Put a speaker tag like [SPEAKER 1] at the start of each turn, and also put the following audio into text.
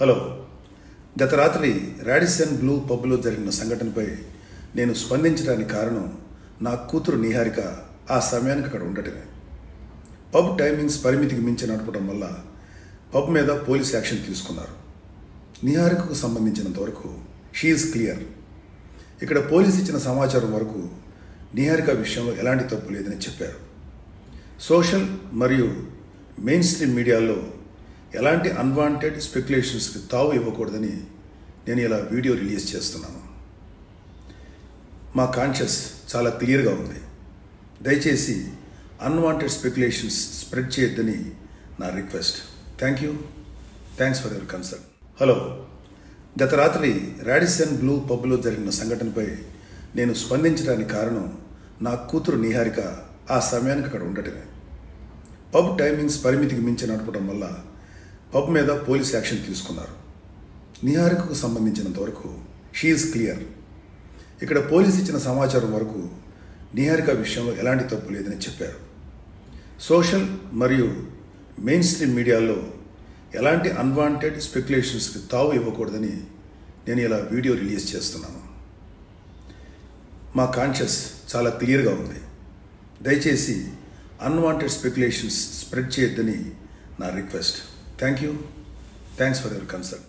[SPEAKER 1] Hello. గత రాత్రి Radisson Blu పబ్లో జరిగిన సంఘటనపై నేను స్పందించడానికి కారణం నా కూతురు నిహారిక ఆ సమయానికి అక్కడ ఉండటమే. పబ్ టైమింగ్స్ పరిమితికి మించి నడపడం వల్ల పబ్ మీద పోలీస్ యాక్షన్ తీసుకున్నారు. నిహారికకు సంబంధించినంత వరకు షీఈస్ క్లియర్ ఇక్కడ పోలీస్ ఇచ్చిన సమాచారం వరకు నిహారిక విషయంలో ఎలాంటి తప్పు లేదని చెప్పారు. సోషల్ మరియు మెయిన్ స్ట్రీమ్ మీడియాలో ఎలాంటి అన్వాంటెడ్ స్పెక్యులేషన్స్కి తావు ఇవ్వకూడదని నేను ఇలా వీడియో రిలీజ్ చేస్తున్నాను. మా కాన్షియస్ చాలా క్లియర్గా ఉంది. దయచేసి అన్వాంటెడ్ స్పెక్యులేషన్స్ స్ప్రెడ్ చేయొద్దని నా request thank you thanks for your concern hello గత రాత్రి రాడిసన్ బ్లూ పబ్లో జరిగిన సంఘటనపై నేను స్పందించడానికి కారణం నా కూతురు నిహారిక ఆ సమయానికి అక్కడ ఉండటమే. పబ్ టైమింగ్స్ పరిమితికి మించి నడపడం వల్ల పబ్ మీద పోలీస్ యాక్షన్ తీసుకున్నారు. నిహారికకు సంబంధించినంత వరకు షీఈస్ క్లియర్. ఇక్కడ పోలీస్ ఇచ్చిన సమాచారం వరకు నిహారిక విషయంలో ఎలాంటి తప్పు లేదని చెప్పారు. సోషల్ మరియు మెయిన్ స్ట్రీమ్ మీడియాలో ఎలాంటి అన్వాంటెడ్ స్పెక్యులేషన్స్కి తావు ఇవ్వకూడదని నేను ఇలా వీడియో రిలీజ్ చేస్తున్నాను. మా కాన్షియస్ చాలా క్లియర్గా ఉంది. దయచేసి అన్వాంటెడ్ స్పెక్యులేషన్స్ స్ప్రెడ్ చేయొద్దని నా request. Thank you thanks for your concern